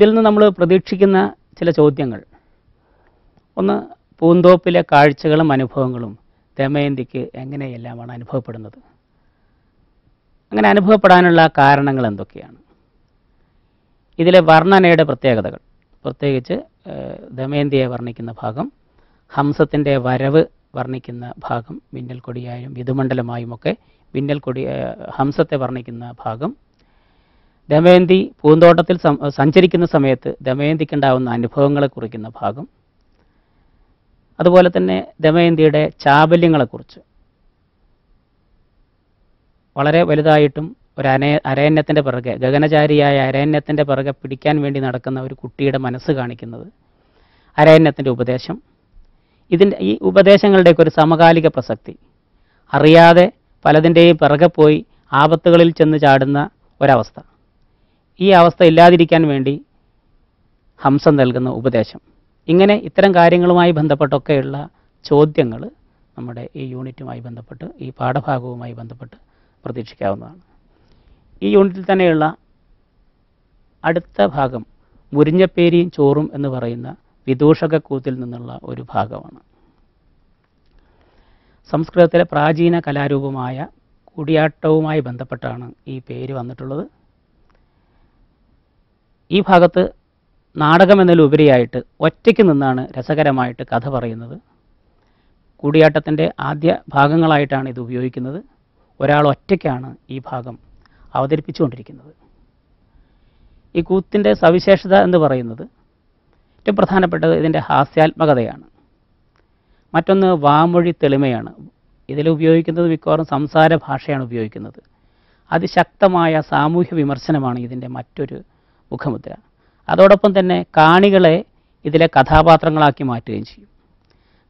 ഇതിൽ നിന്ന് നമ്മൾ പ്രതീക്ഷിക്കുന്ന ചില ചോദ്യങ്ങൾ. ഒന്ന് പൂന്തോപ്പിലെ കാഴ്ചകളും അനുഭവങ്ങളും ദമയന്തിക്ക് എങ്ങനെയെല്ലാമാണ് അനുഭവപ്പെടുന്നത്? അങ്ങനെ അനുഭവപ്പെടാനുള്ള കാരണങ്ങൾ എന്തൊക്കെയാണ്? ഇതിലെ വർണനയുടെ പ്രത്യേകതകൾ. പ്രത്യേകിച്ച് ദമയന്തിയെ വർണിക്കുന്ന ഭാഗം ഹംസത്തിന്റെ വരവ് വർണിക്കുന്ന ഭാഗം മിന്നൽ കൊടിയായും വിധുമണ്ഡലമായുമൊക്കെ മിന്നൽ കൊടി ഹംസത്തെ വർണിക്കുന്ന ഭാഗം ദമയന്തി പൂന്തോട്ടത്തിൽ സഞ്ചരിക്കുന്ന സമയത്ത് ദമയന്തിക്കുണ്ടാവുന്ന അനുഭവങ്ങളെ കുറിക്കുന്ന ഭാഗം. അതുപോലെ തന്നെ ദമയന്തിയുടെ ചാബല്യങ്ങളെക്കുറിച്ച്. വളരെ വലുതായിട്ടും ഒരു അനയ അരയന്നത്തിന്റെ പിറകെ ഗഗനചാരിയായ അരയന്നത്തിന്റെ പിറകെ പിടിക്കാൻ വേണ്ടി നടക്കുന്ന ഒരു കുട്ടിയുടെ മനസ്സ് കാണിക്കുന്നത് അരയന്നത്തിന്റെ ഉപദേശം. ഇതിന്റെ ഈ ഉപദേശങ്ങളുടെയൊക്കെ ഒരു സമകാലിക പ്രസക്തി. അറിയാതെ പലതിന്റെയും പിറകെ പോയി ആപത്തുകളിൽ ചെന്ന് ചാടുന്ന ഒരവസ്ഥ. ഈ അവസ്ഥ ഇല്ലാതിരിക്കാൻ വേണ്ടി ഹംസം നൽകുന്ന ഉപദേശം. ഇങ്ങനെ ഇത്തരം കാര്യങ്ങളുമായി ബന്ധപ്പെട്ടൊക്കെയുള്ള ചോദ്യങ്ങൾ നമ്മുടെ ഈ യൂണിറ്റുമായി ബന്ധപ്പെട്ട് ഈ പാഠഭാഗവുമായി ബന്ധപ്പെട്ട് പ്രതീക്ഷിക്കാവുന്നതാണ്. ഈ യൂണിറ്റിൽ തന്നെയുള്ള അടുത്ത ഭാഗം മുരിഞ്ഞപ്പേരിയും ചോറും എന്ന് പറയുന്ന വിദൂഷകക്കൂത്തിൽ നിന്നുള്ള ഒരു ഭാഗമാണ്. സംസ്കൃതത്തിലെ പ്രാചീന കലാരൂപമായ കൂടിയാട്ടവുമായി ബന്ധപ്പെട്ടാണ് ഈ പേര് വന്നിട്ടുള്ളത്. ഈ ഭാഗത്ത് നാടകം എന്നതിലുപരിയായിട്ട് ഒറ്റയ്ക്ക് നിന്നാണ് രസകരമായിട്ട് കഥ പറയുന്നത്. കൂടിയാട്ടത്തിന്റെ ആദ്യ ഭാഗങ്ങളായിട്ടാണ് ഇത് ഉപയോഗിക്കുന്നത്. ഒരാൾ ഒറ്റയ്ക്കാണ് ഈ ഭാഗം അവതരിപ്പിച്ചുകൊണ്ടിരിക്കുന്നത്. ഈ കൂത്തിന്റെ സവിശേഷത എന്ന് പറയുന്നത് ഏറ്റവും പ്രധാനപ്പെട്ടത് ഇതിന്റെ ഹാസ്യാത്മകതയാണ്. മറ്റൊന്ന് വാമൊഴി തെളിമയാണ്. ഇതിൽ ഉപയോഗിക്കുന്നത് മിക്കവാറും സംസാര ഭാഷയാണ് ഉപയോഗിക്കുന്നത്. അതിശക്തമായ സാമൂഹ്യ വിമർശനമാണ് ഇതിന്റെ മറ്റൊരു മുഖമുദ്ര. അതോടൊപ്പം തന്നെ കാണികളെ ഇതിലെ കഥാപാത്രങ്ങളാക്കി മാറ്റുകയും ചെയ്യും.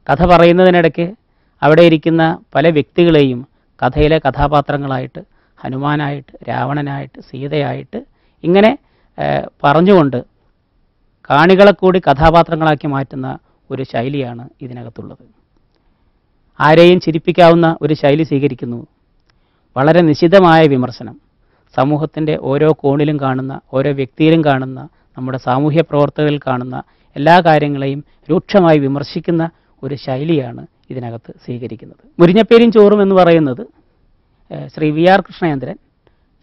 കഥ പറയുന്നതിനിടയ്ക്ക് അവിടെ ഇരിക്കുന്ന പല വ്യക്തികളെയും കഥയിലെ കഥാപാത്രങ്ങളായിട്ട് ഹനുമാനായിട്ട് രാവണനായിട്ട് സീതയായിട്ട് ഇങ്ങനെ പറഞ്ഞുകൊണ്ട് കാണികളെ കൂടി കഥാപാത്രങ്ങളാക്കി മാറ്റുന്ന ഒരു ശൈലിയാണ് ഇതിനകത്തുള്ളത്. ആരെയും ചിരിപ്പിക്കാവുന്ന ഒരു ശൈലി സ്വീകരിക്കുന്നു. വളരെ നിശിതമായ വിമർശനം. സമൂഹത്തിന്റെ ഓരോ കോണിലും കാണുന്ന ഓരോ വ്യക്തിയിലും കാണുന്ന നമ്മുടെ സാമൂഹ്യ പ്രവർത്തകരിൽ കാണുന്ന എല്ലാ കാര്യങ്ങളെയും രൂക്ഷമായി വിമർശിക്കുന്ന ഒരു ശൈലിയാണ് ഇതിനകത്ത് സ്വീകരിക്കുന്നത്. മുരിഞ്ഞപ്പേരും ചോറും എന്ന് പറയുന്നത് ശ്രീ വി ആർ കൃഷ്ണേന്ദ്രൻ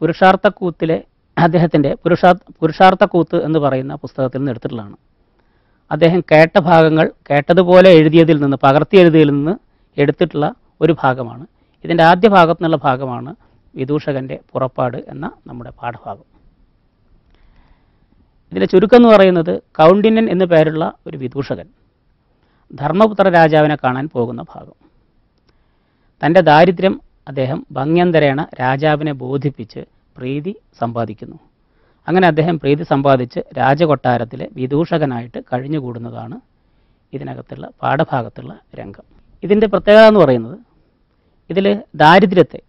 പുരുഷാർത്ഥക്കൂത്തിലെ അദ്ദേഹത്തിന്റെ പുരുഷാ പുരുഷാർത്ഥക്കൂത്ത് എന്ന് പറയുന്ന പുസ്തകത്തിൽ നിന്ന് എടുത്തിട്ടുള്ളതാണ്. അദ്ദേഹം കേട്ട ഭാഗങ്ങൾ കേട്ടതുപോലെ എഴുതിയതിൽ നിന്ന് പകർത്തി എഴുതിയതിൽ നിന്ന് എടുത്തിട്ടുള്ള ഒരു ഭാഗമാണ്. ഇതിന്റെ ആദ്യ ഭാഗത്തു നിന്നുള്ള ഭാഗമാണ് വിദൂഷകന്റെ പുറപ്പാട് എന്ന നമ്മുടെ പാഠഭാഗം. ഇതിലെ ചുരുക്കം എന്ന് പറയുന്നത് കൗണ്ടിന്യൻ എന്നു പേരുള്ള ഒരു വിദൂഷകൻ ധർമ്മപുത്ര രാജാവിനെ കാണാൻ പോകുന്ന ഭാഗം. തന്റെ ദാരിദ്ര്യം അദ്ദേഹം ഭംഗ്യന്തരേണ രാജാവിനെ ബോധിപ്പിച്ച് പ്രീതി സമ്പാദിക്കുന്നു. അങ്ങനെ അദ്ദേഹം പ്രീതി സമ്പാദിച്ച് രാജകൊട്ടാരത്തിലെ വിദൂഷകനായിട്ട് കഴിഞ്ഞുകൂടുന്നതാണ് ഇതിനകത്തുള്ള പാഠഭാഗത്തുള്ള രംഗം. ഇതിന്റെ പ്രത്യേകത എന്ന് പറയുന്നത് ഇതിൽ ദാരിദ്ര്യത്തെ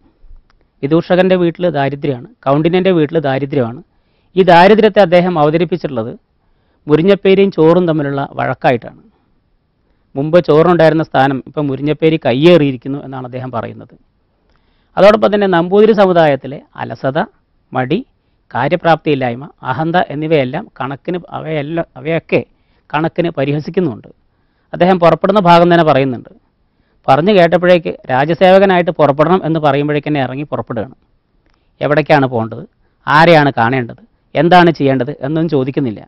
വിദൂഷകന്റെ വീട്ടിൽ ദാരിദ്ര്യമാണ് കൗണ്ടിന്യന്റെ വീട്ടിൽ ദാരിദ്ര്യമാണ്. ഈ ദാരിദ്ര്യത്തെ അദ്ദേഹം അവതരിപ്പിച്ചിട്ടുള്ളത് മുരിഞ്ഞപ്പേരിയും ചോറും തമ്മിലുള്ള വഴക്കായിട്ടാണ്. മുമ്പ് ചോറുണ്ടായിരുന്ന സ്ഥാനം ഇപ്പം മുരിഞ്ഞപ്പേരി കയ്യേറിയിരിക്കുന്നു എന്നാണ് അദ്ദേഹം പറയുന്നത്. അതോടൊപ്പം തന്നെ നമ്പൂതിരി സമുദായത്തിലെ അലസത മടി കാര്യപ്രാപ്തിയില്ലായ്മ അഹന്ത എന്നിവയെല്ലാം കണക്കിന് അവയെല്ലാം അവയൊക്കെ കണക്കിന് പരിഹസിക്കുന്നുണ്ട്. അദ്ദേഹം പുറപ്പെടുന്ന ഭാഗം തന്നെ പറയുന്നുണ്ട്. പറഞ്ഞു കേട്ടപ്പോഴേക്ക് രാജസേവകനായിട്ട് പുറപ്പെടണം എന്ന് പറയുമ്പോഴേക്കന്നെ ഇറങ്ങി പുറപ്പെടുകയാണ്. എവിടേക്കാണ് പോകേണ്ടത്? ആരെയാണ് കാണേണ്ടത്? എന്താണ് ചെയ്യേണ്ടത് എന്നൊന്നും ചോദിക്കുന്നില്ല.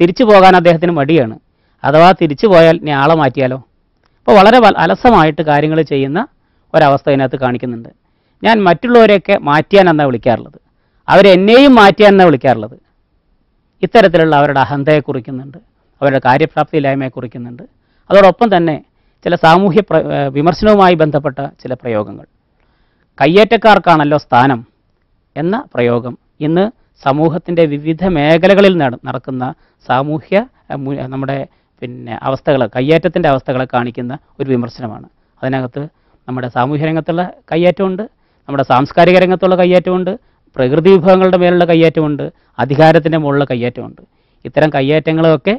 തിരിച്ചു പോകാൻ അദ്ദേഹത്തിന് മടിയാണ്. അഥവാ തിരിച്ചു പോയാൽ ഇനി ആളെ മാറ്റിയാലോ? അപ്പോൾ വളരെ അലസമായിട്ട് കാര്യങ്ങൾ ചെയ്യുന്ന ഒരവസ്ഥ ഇതിനകത്ത് കാണിക്കുന്നുണ്ട്. ഞാൻ മറ്റുള്ളവരെയൊക്കെ മാറ്റിയാൻ എന്നാണ് വിളിക്കാറുള്ളത്. അവരെന്നെയും മാറ്റിയാൻ എന്നാണ് വിളിക്കാറുള്ളത്. ഇത്തരത്തിലുള്ള അവരുടെ അഹന്തയെ കുറിക്കുന്നുണ്ട്. അവരുടെ കാര്യപ്രാപ്തിയില്ലായ്മയെ കുറിക്കുന്നുണ്ട്. അതോടൊപ്പം തന്നെ ചില സാമൂഹ്യ വിമർശനവുമായി ബന്ധപ്പെട്ട ചില പ്രയോഗങ്ങൾ. കയ്യേറ്റക്കാർക്കാണല്ലോ സ്ഥാനം എന്ന പ്രയോഗം ഇന്ന് സമൂഹത്തിന്റെ വിവിധ മേഖലകളിൽ നടക്കുന്ന സാമൂഹ്യ നമ്മുടെ പിന്നെ അവസ്ഥകൾ കയ്യേറ്റത്തിന്റെ അവസ്ഥകളെ കാണിക്കുന്ന ഒരു വിമർശനമാണ്. അതിനകത്ത് നമ്മുടെ സാമൂഹ്യ രംഗത്തുള്ള കയ്യേറ്റമുണ്ട് നമ്മുടെ സാംസ്കാരിക രംഗത്തുള്ള കയ്യേറ്റമുണ്ട് പ്രകൃതി വിഭവങ്ങളുടെ മേലുള്ള കയ്യേറ്റമുണ്ട് അധികാരത്തിന്റെ മുകളിലുള്ള കയ്യേറ്റമുണ്ട്. ഇത്തരം കയ്യേറ്റങ്ങളൊക്കെ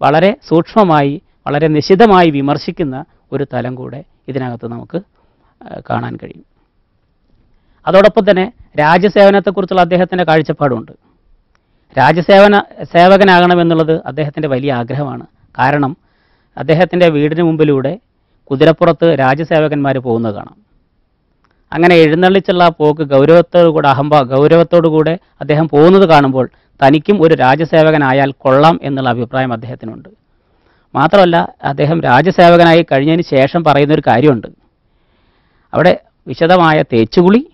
വളരെ സൂക്ഷ്മമായി വളരെ നിശിതമായി വിമർശിക്കുന്ന ഒരു തലം കൂടെ ഇതിനകത്ത് നമുക്ക് കാണാൻ കഴിയും. അതോടൊപ്പം തന്നെ രാജ്യസേവനത്തെക്കുറിച്ചുള്ള അദ്ദേഹത്തിന്റെ കാഴ്ചപ്പാടുണ്ട്. രാജ്യസേവന സേവകനാകണമെന്നുള്ളത് അദ്ദേഹത്തിന്റെ വലിയ ആഗ്രഹമാണ്. കാരണം അദ്ദേഹത്തിന്റെ വീടിന് മുമ്പിലൂടെ കുതിരപ്പുറത്ത് രാജ്യസേവകന്മാർ പോകുന്നത് കാണാം. അങ്ങനെ എഴുന്നള്ളിച്ചുള്ള പോക്ക് ഗൗരവത്തോടുകൂടെ അഹംഭാ ഗൗരവത്തോടുകൂടെ അദ്ദേഹം പോകുന്നത് കാണുമ്പോൾ തനിക്കും ഒരു രാജ്യസേവകനായാൽ കൊള്ളാം എന്നുള്ള അഭിപ്രായം അദ്ദേഹത്തിനുണ്ട്. മാത്രമല്ല അദ്ദേഹം രാജസേവകനായി കഴിഞ്ഞതിന് ശേഷം പറയുന്നൊരു കാര്യമുണ്ട്. അവിടെ വിശദമായ തേച്ചുകുളി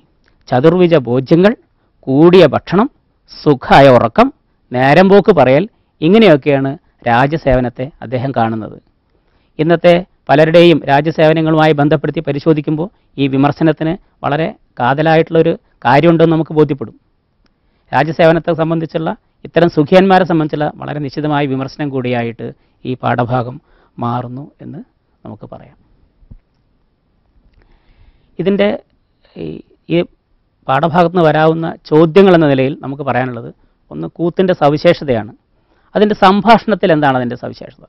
ചതുർവിജ ഭോജ്യങ്ങൾ കൂടിയ ഭക്ഷണം സുഖമായ ഉറക്കം നേരം പോക്ക് പറയൽ ഇങ്ങനെയൊക്കെയാണ് രാജസേവനത്തെ അദ്ദേഹം കാണുന്നത്. ഇന്നത്തെ പലരുടെയും രാജ്യസേവനങ്ങളുമായി ബന്ധപ്പെടുത്തി പരിശോധിക്കുമ്പോൾ ഈ വിമർശനത്തിന് വളരെ കാതലായിട്ടുള്ളൊരു കാര്യമുണ്ടെന്ന് നമുക്ക് ബോധ്യപ്പെടും. രാജ്യസേവനത്തെ സംബന്ധിച്ചുള്ള ഇത്തരം സുഖിയന്മാരെ സംബന്ധിച്ചുള്ള വളരെ നിശ്ചിതമായ വിമർശനം കൂടിയായിട്ട് ഈ പാഠഭാഗം മാറുന്നു എന്ന് നമുക്ക് പറയാം. ഇതിന്റെ ഈ പാഠഭാഗത്ത് നിന്ന് വരാവുന്ന ചോദ്യങ്ങൾ എന്ന നിലയിൽ നമുക്ക് പറയാനുള്ളത് ഒന്ന് കൂത്തിന്റെ സവിശേഷതയാണ്. അതിന്റെ സംഭാഷണത്തിൽ എന്താണ് അതിന്റെ സവിശേഷത?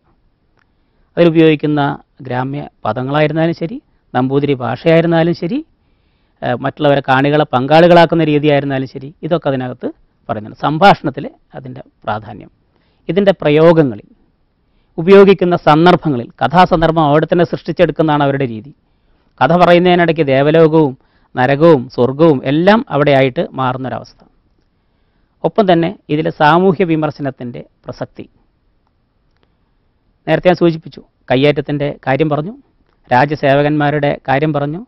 അതിലുപയോഗിക്കുന്ന ഗ്രാമ്യ പദങ്ങളായിരുന്നാലും ശരി നമ്പൂതിരി ഭാഷയായിരുന്നാലും ശരി മറ്റുള്ളവരെ കാണികളെ പങ്കാളികളാക്കുന്ന രീതിയായിരുന്നാലും ശരി ഇതൊക്കെ അതിനകത്ത് പറയുന്നുണ്ട്. സംഭാഷണത്തിൽ അതിന്റെ പ്രാധാന്യം. ഇതിന്റെ പ്രയോഗങ്ങളിൽ ഉപയോഗിക്കുന്ന സന്ദർഭങ്ങളിൽ കഥാസന്ദർഭം അവിടെ തന്നെ സൃഷ്ടിച്ചെടുക്കുന്നതാണ് അവരുടെ രീതി. കഥ പറയുന്നതിനിടയ്ക്ക് ദേവലോകവും നരകവും സ്വർഗവും എല്ലാം അവിടെയായിട്ട് മാറുന്നൊരവസ്ഥ. ഒപ്പം തന്നെ ഇതിലെ സാമൂഹ്യ വിമർശനത്തിന്റെ പ്രസക്തി. നേരത്തെ ഞാൻ സൂചിപ്പിച്ചു കയ്യേറ്റത്തിന്റെ കാര്യം പറഞ്ഞു രാജ്യസേവകന്മാരുടെ കാര്യം പറഞ്ഞു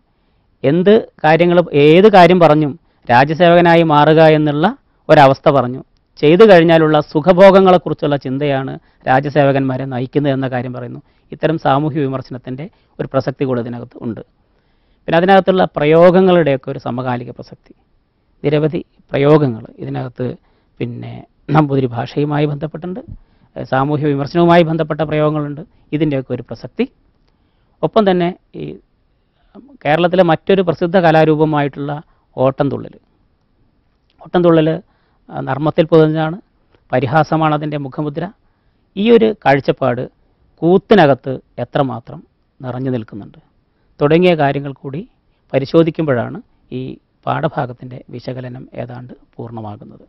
എന്ത് കാര്യങ്ങൾ ഏത് കാര്യം പറഞ്ഞും രാജ്യസേവകനായി മാറുക എന്നുള്ള ഒരവസ്ഥ പറഞ്ഞു. ചെയ്തു കഴിഞ്ഞാലുള്ള സുഖഭോഗങ്ങളെക്കുറിച്ചുള്ള ചിന്തയാണ് രാജ്യസേവകന്മാരെ നയിക്കുന്നത് എന്ന കാര്യം പറയുന്നു. ഇത്തരം സാമൂഹ്യ വിമർശനത്തിന്റെ ഒരു പ്രസക്തി കൂടെ ഇതിനകത്ത് ഉണ്ട്. പിന്നെ അതിനകത്തുള്ള പ്രയോഗങ്ങളുടെയൊക്കെ ഒരു സമകാലിക പ്രസക്തി. നിരവധി പ്രയോഗങ്ങൾ ഇതിനകത്ത് പിന്നെ നമ്പൂതിരി ഭാഷയുമായി ബന്ധപ്പെട്ടിട്ടുണ്ട് സാമൂഹ്യ വിമർശനവുമായി ബന്ധപ്പെട്ട പ്രയോഗങ്ങളുണ്ട്. ഇതിന്റെയൊക്കെ ഒരു പ്രസക്തി. ഒപ്പം തന്നെ ഈ കേരളത്തിലെ മറ്റൊരു പ്രസിദ്ധ കലാരൂപമായിട്ടുള്ള ഓട്ടംതുള്ളൽ. ഓട്ടംതുള്ളൽ നർമ്മത്തിൽ പൊതിഞ്ഞാണ് പരിഹാസമാണ് അതിന്റെ മുഖമുദ്ര. ഈ ഒരു കാഴ്ചപ്പാട് കൂത്തിനകത്ത് എത്രമാത്രം നിറഞ്ഞു നിൽക്കുന്നുണ്ട്. തുടങ്ങിയ കാര്യങ്ങൾ കൂടി പരിശോധിക്കുമ്പോഴാണ് ഈ പാഠഭാഗത്തിന്റെ വിശകലനം ഏതാണ്ട് പൂർണമാകുന്നത്.